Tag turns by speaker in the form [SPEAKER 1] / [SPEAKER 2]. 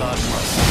[SPEAKER 1] blood must